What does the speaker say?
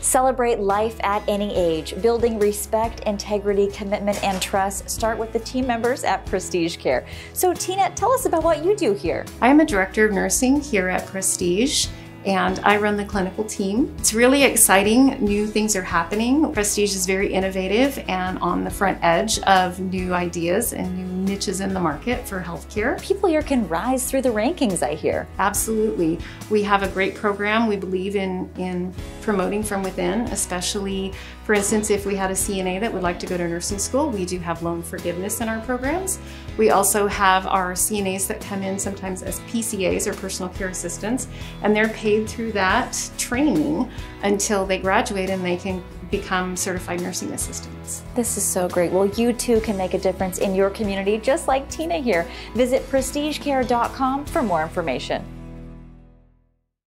Celebrate life at any age. Building respect, integrity, commitment, and trust start with the team members at Prestige Care. So, Teena, tell us about what you do here. I am a director of nursing here at Prestige and I run the clinical team. It's really exciting. New things are happening. Prestige is very innovative and on the front edge of new ideas and new niches in the market for healthcare. People here can rise through the rankings, I hear. Absolutely. We have a great program. We believe in, in promoting from within, especially, for instance, if we had a CNA that would like to go to nursing school, we do have loan forgiveness in our programs. We also have our CNAs that come in sometimes as PCAs or personal care assistants, and they're paid through that training until they graduate and they can become certified nursing assistants. This is so great. Well, you too can make a difference in your community just like Teena here. Visit prestigecare.com for more information.